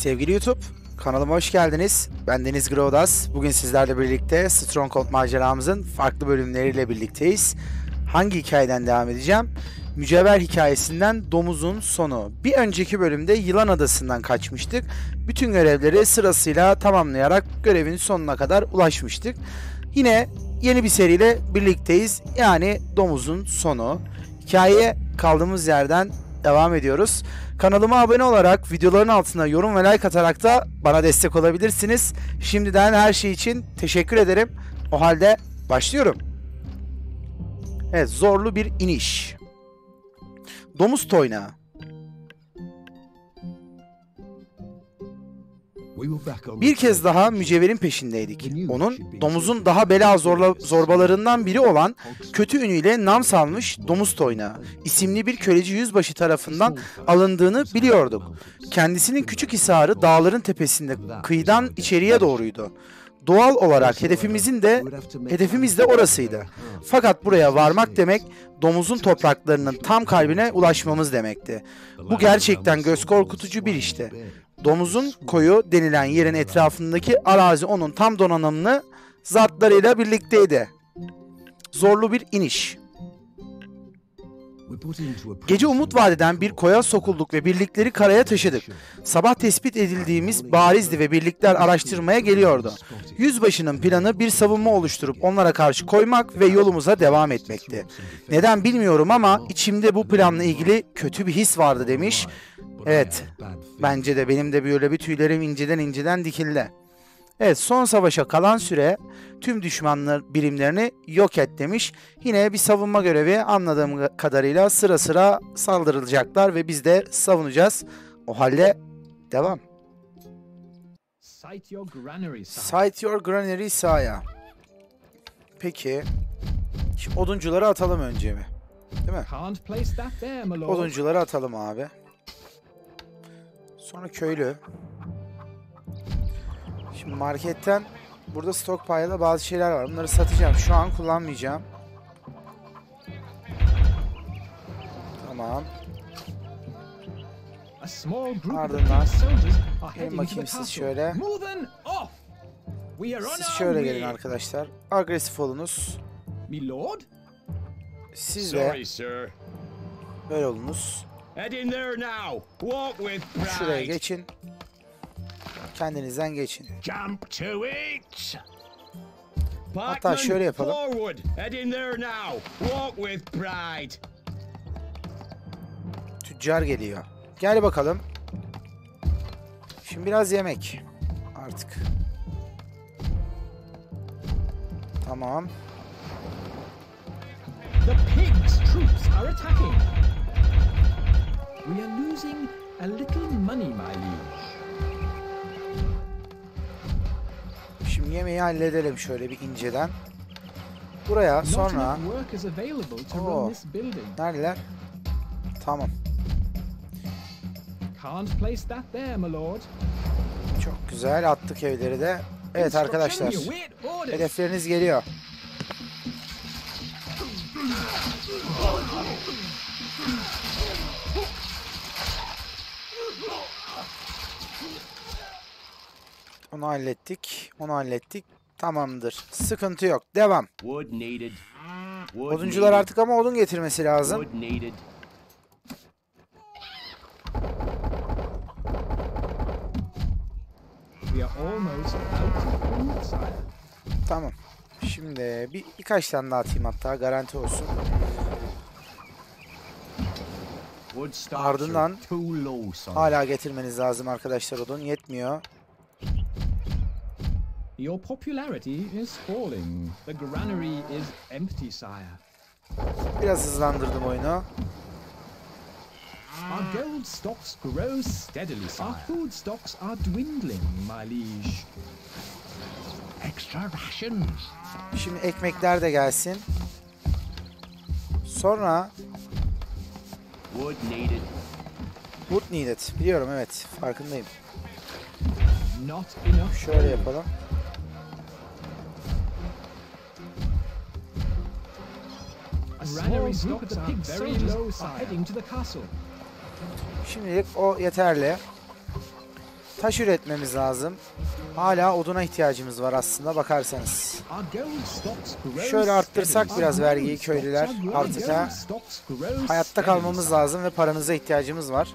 Sevgili YouTube, kanalıma hoş geldiniz. Ben Deniz Grodas. Bugün sizlerle birlikte Stronghold maceramızın farklı bölümleriyle birlikteyiz. Hangi hikayeden devam edeceğim? Mücevher hikayesinden domuzun sonu. Bir önceki bölümde Yılan Adası'ndan kaçmıştık. Bütün görevleri sırasıyla tamamlayarak görevin sonuna kadar ulaşmıştık. Yine yeni bir seriyle birlikteyiz. Yani domuzun sonu. Hikayeye kaldığımız yerden devam ediyoruz. Kanalıma abone olarak videoların altına yorum ve like atarak da bana destek olabilirsiniz. Şimdiden her şey için teşekkür ederim. O halde başlıyorum. Evet zorlu bir iniş. Domuz toynağı. Bir kez daha mücevherin peşindeydik. Onun domuzun daha bela zorla, zorbalarından biri olan kötü ünüyle nam salmış domuz toynağı isimli bir köleci yüzbaşı tarafından alındığını biliyorduk. Kendisinin küçük hisarı dağların tepesinde kıyıdan içeriye doğruydu. Doğal olarak hedefimizin de hedefimiz de orasıydı. Fakat buraya varmak demek domuzun topraklarının tam kalbine ulaşmamız demekti. Bu gerçekten göz korkutucu bir işti. Domuzun koyu denilen yerin etrafındaki arazi onun tam donanımlı zatlarıyla birlikteydi. Zorlu bir iniş. Gece umut vadeden bir koya sokulduk ve birlikleri karaya taşıdık. Sabah tespit edildiğimiz barizdi ve birlikler araştırmaya geliyordu. Yüzbaşının planı bir savunma oluşturup onlara karşı koymak ve yolumuza devam etmekti. Neden bilmiyorum ama içimde bu planla ilgili kötü bir his vardı demiş. Evet, bence de benim de böyle bir tüylerim inceden inceden dikildi. Evet son savaşa kalan süre tüm düşmanlar birimlerini yok et demiş. Yine bir savunma görevi anladığım kadarıyla sıra sıra saldırılacaklar ve biz de savunacağız. O halde devam. Sight your granary, sire. Sight your granary sahaya. Peki. Şimdi oduncuları atalım önce mi? Değil mi? Oduncuları atalım abi. Sonra köylü. Şimdi marketten burada stockpile'da bazı şeyler var. Bunları satacağım. Şu an kullanmayacağım. Tamam. Ardından gelin bakayım siz şöyle. Siz şöyle gelin arkadaşlar. Agresif olunuz. Siz de böyle olunuz. Head in there now. Walk with Şuraya pride. geçin. Kendinizden geçin. Jump to it. Hatta şöyle yapalım. Forward. Head in there now. Walk with pride. Tüccar geliyor. Gel bakalım. Şimdi biraz yemek. Artık. Tamam. The pigs' troops are attacking. We are losing a little money, my liege. Şimdi yemeği halledelim şöyle bir inceden. Buraya sonra to Oh. neredeler? Tamam. Çok güzel attık evleri de. Evet arkadaşlar. Hedefleriniz geliyor. Onu hallettik. Onu hallettik. Tamamdır. Sıkıntı yok. Devam. Oduncular artık ama odun getirmesi lazım. Tamam. Şimdi bir birkaç tane daha atayım hatta garanti olsun. Ardından. Hala getirmeniz lazım arkadaşlar odun. Yetmiyor. Your popularity is falling. The granary is empty, sire. Biraz hızlandırdım oyunu. Our gold stocks grow steadily, sire. Our food stocks are dwindling, my liege. Extra rations. Şimdi ekmekler de gelsin. Sonra Wood needed. wood needed. Biliyorum evet. Farkındayım. Not enough. Şöyle yapalım. Are heading to the castle. Şimdilik o yeterli. taş üretmemiz lazım. Hala oduna ihtiyacımız var aslında bakarsanız. Şöyle arttırsak biraz vergiyi köylüler artık ha. Hayatta kalmamız lazım ve paranıza ihtiyacımız var.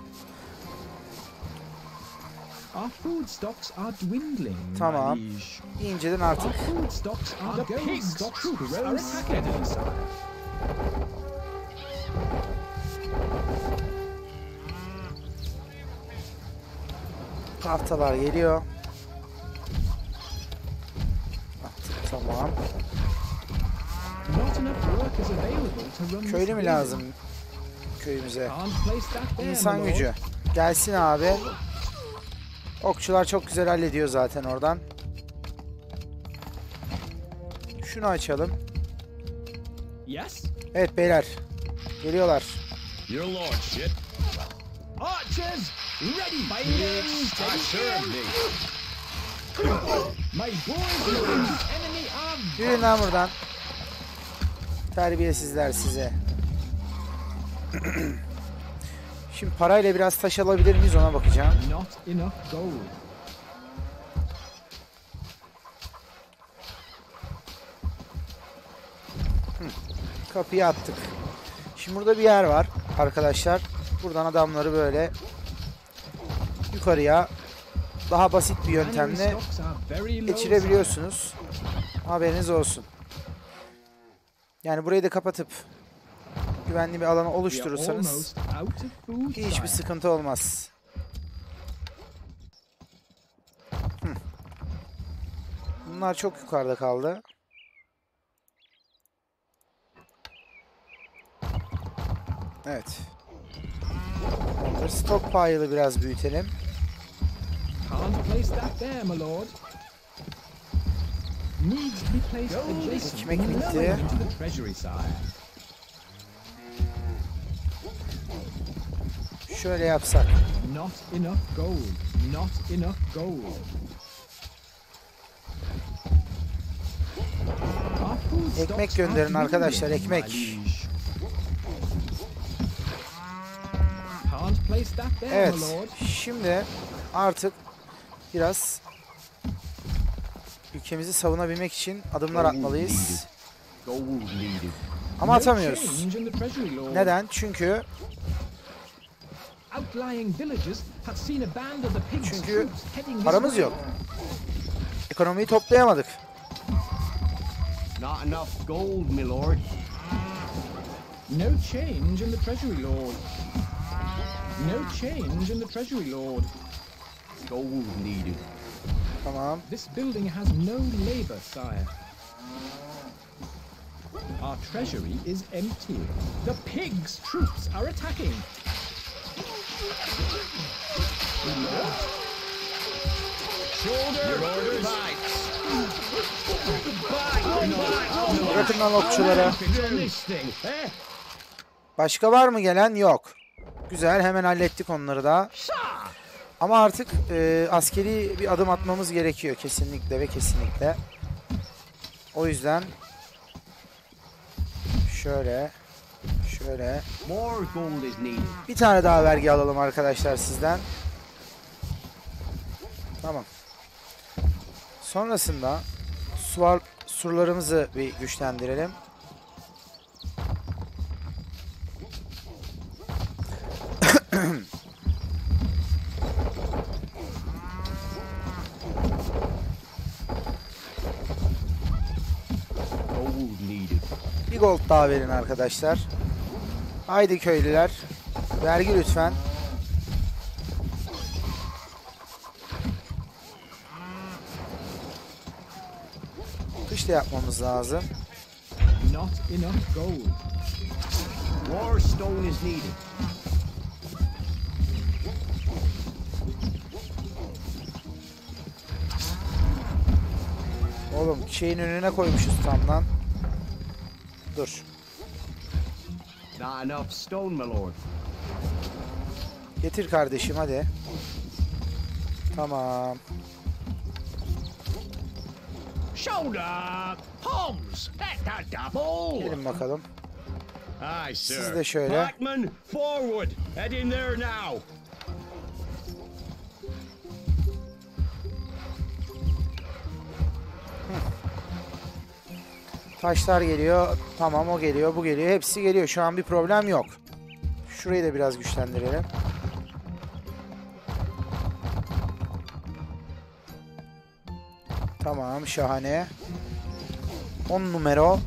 Our food stocks are dwindling, my Tamam. İnceden artık tahtalar geliyor. Attık, Tamam. Köylü mü lazım köyümüze? İnsan gücü. Gelsin abi. Okçular çok güzel hallediyor zaten oradan. Şunu açalım. Evet beyler. Geliyorlar. Your lordship. Archers, ready, findings, I serve thee. My boys enemy are Yürüyün lan buradan. Terbiyesizler size. Şimdi parayla biraz taş alabilir miyiz ona bakacağım. not enough gold. Kapıyı attık. Şimdi burada bir yer var arkadaşlar. Buradan adamları böyle yukarıya daha basit bir yöntemle geçirebiliyorsunuz. Haberiniz olsun. Yani burayı da kapatıp güvenli bir alanı oluşturursanız hiçbir sıkıntı olmaz. Bunlar çok yukarıda kaldı. Evet. Stockpile'ı biraz büyütelim. Can't place that there, my lord. Needs to be placed adjacent Ekmek lower into the treasury, sire. Şöyle yapsak. Not enough gold. Not enough gold. Ekmek gönderin arkadaşlar, ekmek. Evet. Şimdi artık biraz ülkemizi savunabilmek için adımlar atmalıyız. Ama atamıyoruz. Neden? Çünkü Çünkü paramız yok. Ekonomiyi toplayamadık. Not enough gold, my lord. No change in the treasury, lord. No change in the treasury, lord. Gold needed. Tamam. This building has no labor, sire. Our treasury is empty. The pigs' troops are attacking. Shoulder. Your orders. Bırakın lan eh? Başka var mı gelen? Yok. Güzel hemen hallettik onları da. Ama artık e, askeri bir adım atmamız gerekiyor kesinlikle ve kesinlikle. O yüzden şöyle şöyle bir tane daha vergi alalım arkadaşlar sizden. Tamam. Sonrasında suvar surlarımızı bir güçlendirelim. Gold needed. Daha verin arkadaşlar. Haydi köylüler. Vergi lütfen. Kış da yapmamız lazım. Not enough gold. More stone is needed. Oğlum şeyin önüne koymuşuz tam lan. Dur. Not enough stone, my lord. Getir kardeşim hadi. Tamam. Shoulder. Homs. That's a double. Gelin bakalım. Aye, sir. Siz de şöyle. Blackman, forward. Head in there now. Taşlar geliyor. Tamam o geliyor, bu geliyor. Hepsi geliyor. Şu an bir problem yok. Şurayı da biraz güçlendirelim. Tamam, şahane. 10 numara.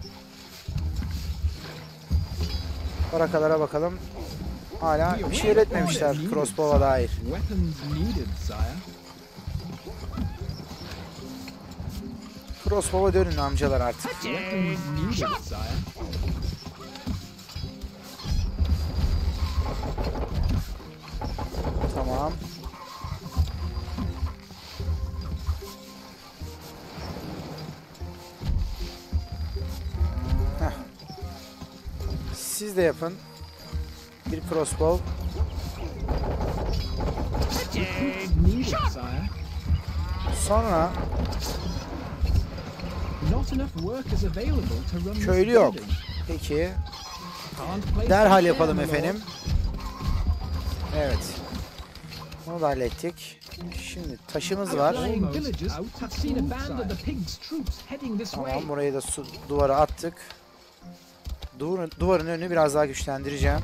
Barakalara bakalım. Hala bir şey üretmemişler crossbow'a dair. Crossbow'a dönün amcalar artık. Tamam. Heh. Siz de yapın. Bir crossbow. Sonra Not enough work is available to run this köylü yok. Peki. Derhal yapalım efendim. Evet. Bunu da hallettik. Şimdi taşımız var. Tamam burayı da su duvara attık. Duvarın, duvarın önünü biraz daha güçlendireceğim.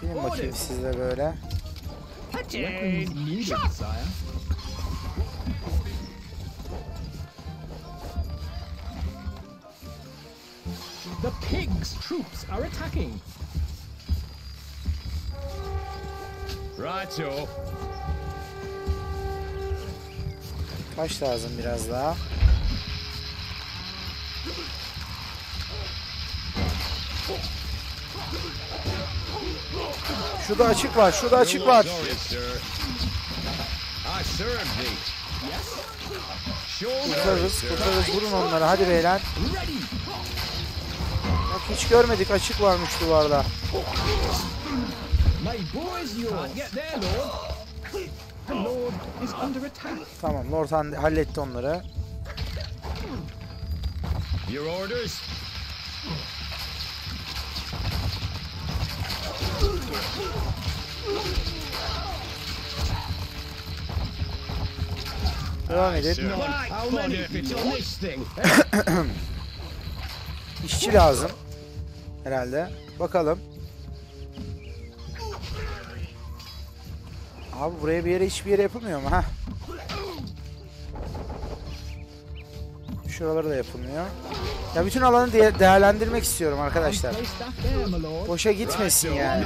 Gidin bakayım sizle böyle. Weapons needed, sire. The pigs' troops are attacking. Righto. Taş lazım biraz daha. Şurada açık var, şurada açık var. Kurtarırız, kurtarırız. Vurun onları hadi beyler. Bak hiç görmedik, açık varmış duvarda. Tamam, Lord halletti onları. Your orders? Devam thing? İşçi lazım. Herhalde. Bakalım. Abi buraya bir yere hiçbir yere yapılmıyor mu? ha? Şuraları da yapılmıyor. Ya bütün alanı de- değerlendirmek istiyorum arkadaşlar. Boşa gitmesin yani.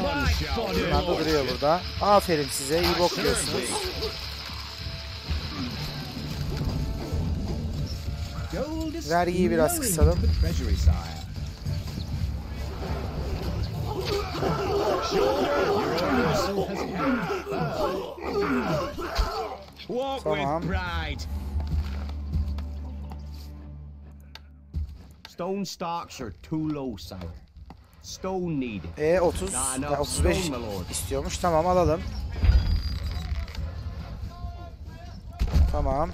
Da duruyor burada. Aferin size. iyi bok yiyorsunuz. Gold is Vergiyi biraz kısalım. Tamam. Stone stocks are too low, sire. Stone needed. E 30 Nah, no, ya 35 stone, my lord. istiyormuş. Tamam alalım. Tamam.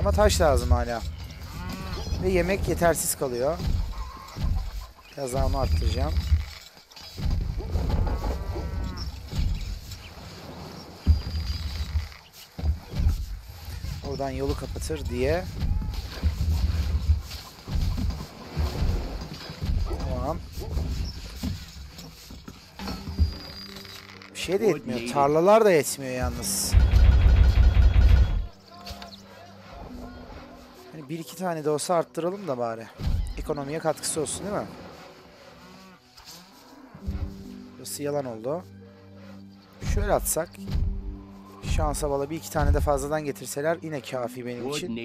Ama taş lazım hala. Ve yemek yetersiz kalıyor. Onu arttıracağım. Oradan yolu kapatır diye. Tamam. Bir şey de yetmiyor. Tarlalar da yetmiyor yalnız. Hani bir iki tane de olsa arttıralım da bari. Ekonomiye katkısı olsun değil mi? Burası yalan oldu. Şöyle atsak. Şansa bala bir iki tane de fazladan getirseler yine kafi benim için.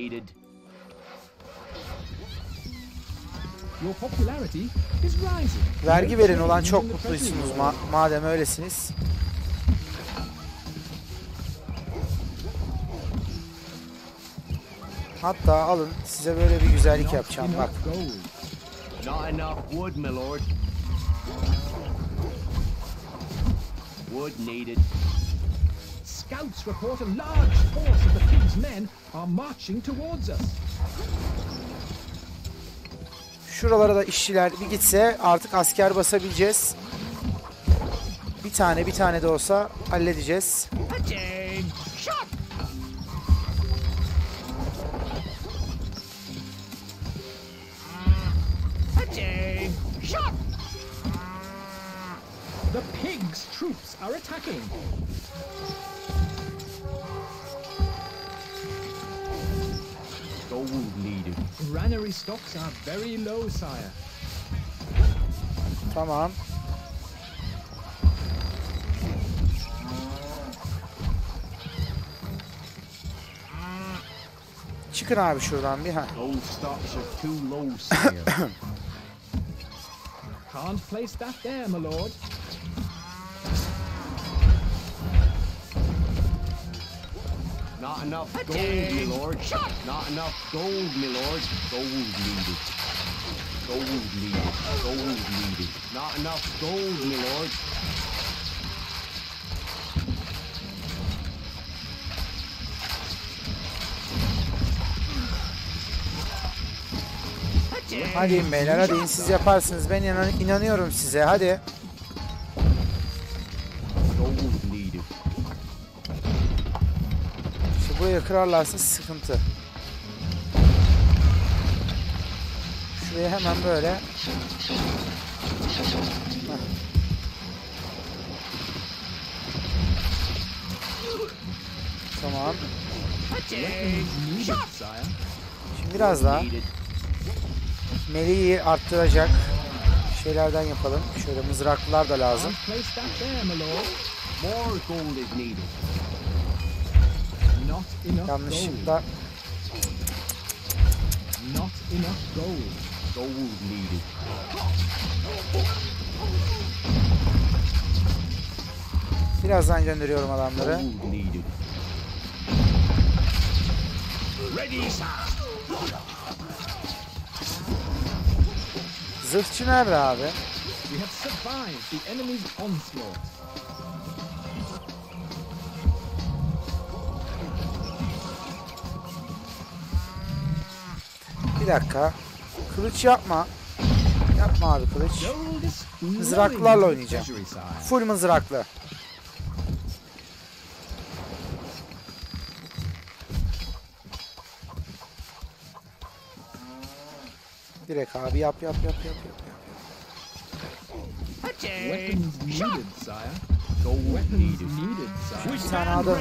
Vergi No verin olan çok mutluysunuz ma- madem öylesiniz. Hatta alın size böyle bir güzellik yapacağım bak. Not enough wood, my lord. Wood needed. Scouts report a large force of the pigs' men are marching towards us. Şuralara da işçiler bir gitse artık asker basabileceğiz. Bir tane bir tane de olsa halledeceğiz. The pigs' troops are attacking. Gold needed. Granary stocks are very low, sire. Tamam. Çıkın abi şuradan bir ha. Those stocks are too low, sire. Can't place that there, my lord. Not enough gold, my lord. Not enough gold, my lord. Gold needed. Gold needed. Gold needed. Not enough gold, my lord. Hadi beyler hadi siz yaparsınız. Ben inan- inanıyorum size hadi. Buraya kırarlarsa sıkıntı. Şuraya hemen böyle. Tamam. Şimdi biraz daha meleği arttıracak şeylerden yapalım. Şöyle mızraklılar da lazım. Yanlışlıkla. Not enough gold. Gold needed. birazdan gönderiyorum adamları. Zırhçı nerede abi? We have survived the enemy's onslaught. Bir dakika. Kılıç yapma. Yapma abi kılıç. Mızraklarla oynayacağım. Full mızraklı. Direkt abi yap yap yap yap yap. yap. Bir tane adamı.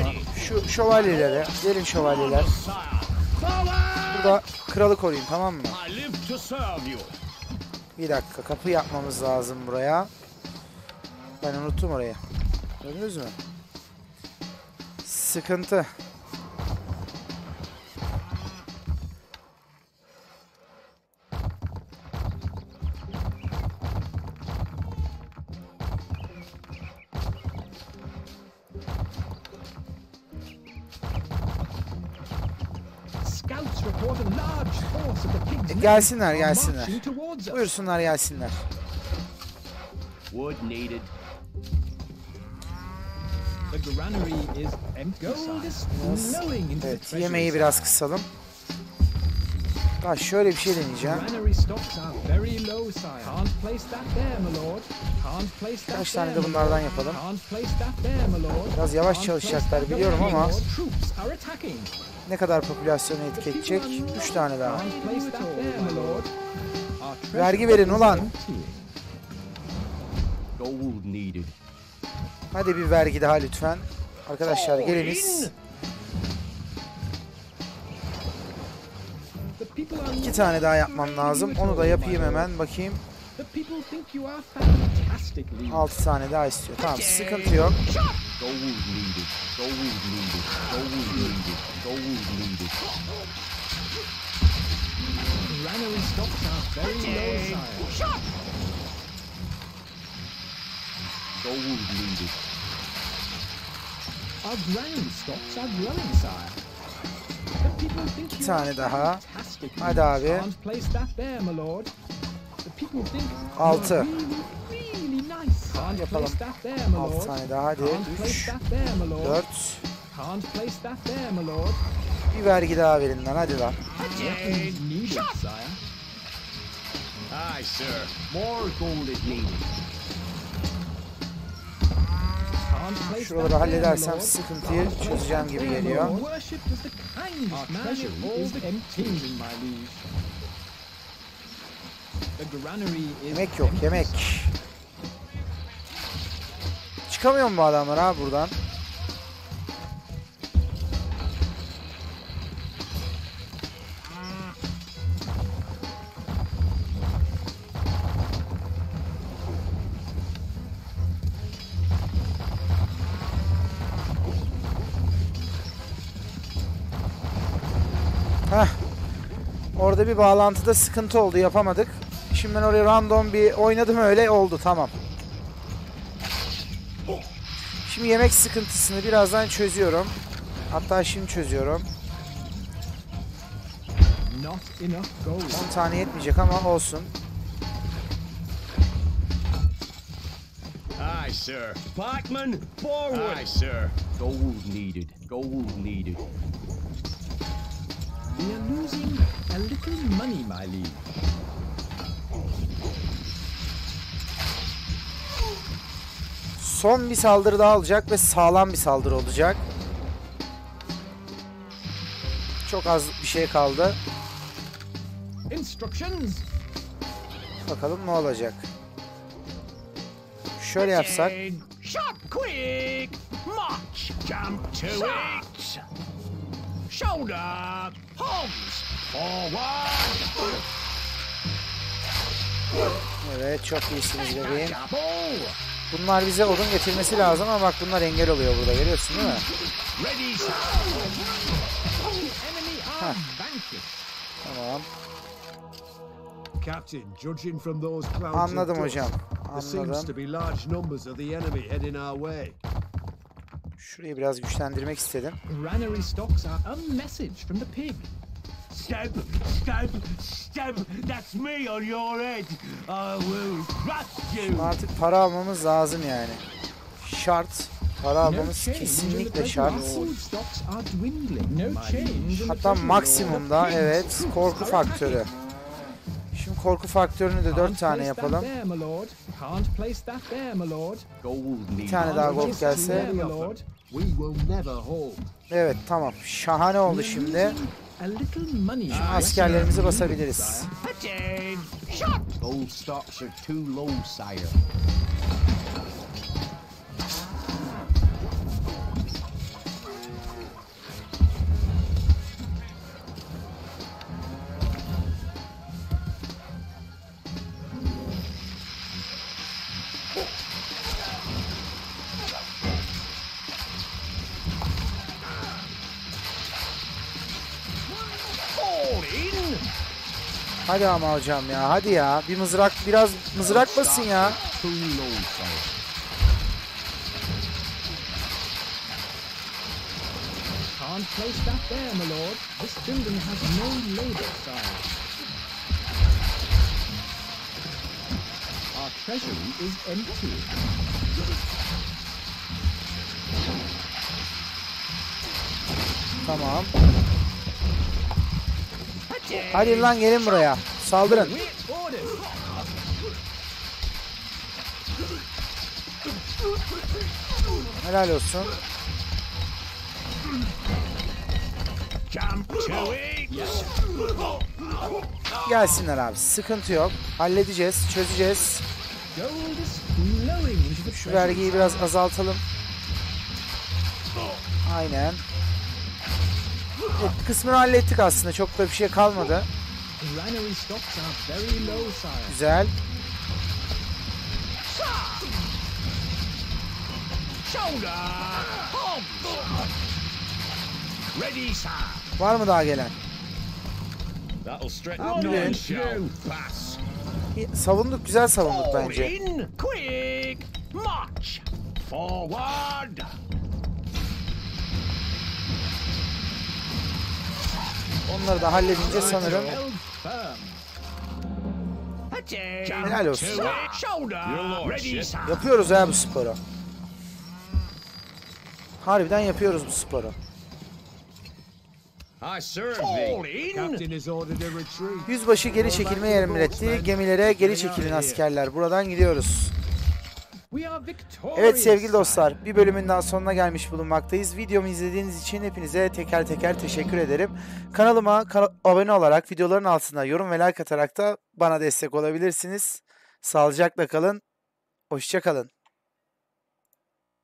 Şu şövalyelere. Gelin şövalyeler. Burada kralı koruyun tamam mı? Bir dakika kapı yapmamız lazım buraya. Ben unuttum orayı. Gördünüz mü? Sıkıntı. E, gelsinler, gelsinler. Buyursunlar gelsinler. Wood needed. Evet yemeği biraz kısalım. Ha şöyle bir şey deneyeceğim. Kaç tane de bunlardan yapalım. Biraz yavaş çalışacaklar biliyorum ama ne kadar popülasyonu etki edecek? 3 tane daha. Vergi verin ulan. Hadi bir vergi daha lütfen. Arkadaşlar geliniz. İki tane daha yapmam lazım. Onu da yapayım hemen bakayım. The people think you are fantastic, Lee. 6 tane daha istiyor. Tamam sıkıntı yok. Davul needed. Davul needed. Davul needed. Davul needed. Rano and stocks very low, sire. Shot! Needed. Our grain stocks are growing, sire. Bir tane daha. Hadi abi. 6 Yapalım. place that there, my 6 lord. tane daha hadi. Can't place 3, that there, my lord. 4. Can't place that there, my lord. Bir vergi daha verin lan hadi lan. Aye, sir. More gold is needed. Can't place Şuraları that there, my halledersem lord. sıkıntıyı Can't place çözeceğim that gibi there, my geliyor. lord. Worshipped as çıkamıyor mu bu adamlar abi buradan? Heh. Orada bir bağlantıda sıkıntı oldu yapamadık. Şimdi ben oraya random bir oynadım öyle oldu tamam. Şimdi yemek sıkıntısını birazdan çözüyorum. Hatta şimdi çözüyorum. Not enough gold. 10 tane yetmeyecek ama olsun. Aye, sir. Pikeman, forward. Aye, sir. Gold needed. Gold needed. We are losing a little money, my liege. Son bir saldırı daha olacak ve sağlam bir saldırı olacak. Çok az bir şey kaldı. Bakalım ne olacak. Şöyle yapsak. Shoulder. Hogs. Forward. Evet çok iyisiniz bebeğim. Bunlar bize odun getirmesi lazım ama bak bunlar engel oluyor burada görüyorsun değil mi? Tamam. Captain, judging from those clouds Anladım hocam. Anladım. Şurayı biraz güçlendirmek istedim. Granary stocks are a message from the pig. Stab, stab, stab. That's me on your head. I will crush you. Artık para almamız lazım yani. Şart. Para almamız kesinlikle şart. Hatta maksimumda evet korku faktörü. Şimdi korku faktörünü de 4 tane yapalım. needed. tane daha gold gelse. Evet tamam. Şahane oldu şimdi. Losing A little money. Şimdi askerlerimizi basabiliriz. Hadi ama hocam ya hadi ya. Bir mızrak biraz mızrak basın ya. Tamam. Hadi lan gelin buraya. Saldırın. Helal olsun. Gelsinler abi. Sıkıntı yok. Halledeceğiz. Çözeceğiz. Şu vergiyi biraz azaltalım. Aynen. Evet, kısmını hallettik aslında. Çok da bir şey kalmadı. Güzel. Var mı daha gelen? Savunduk. Güzel savunduk bence. Forward. Onları da halledince sanırım. Helal olsun. Yapıyoruz ya bu sporu. Harbiden yapıyoruz bu sporu. Yüzbaşı geri çekilmeyi emretti. Gemilere geri çekilin askerler. Buradan gidiyoruz. Evet sevgili dostlar bir bölümün daha sonuna gelmiş bulunmaktayız. Videomu izlediğiniz için hepinize teker teker teşekkür ederim. Kanalıma kana- abone olarak videoların altına yorum ve like atarak da bana destek olabilirsiniz. Sağlıcakla kalın. Hoşça kalın.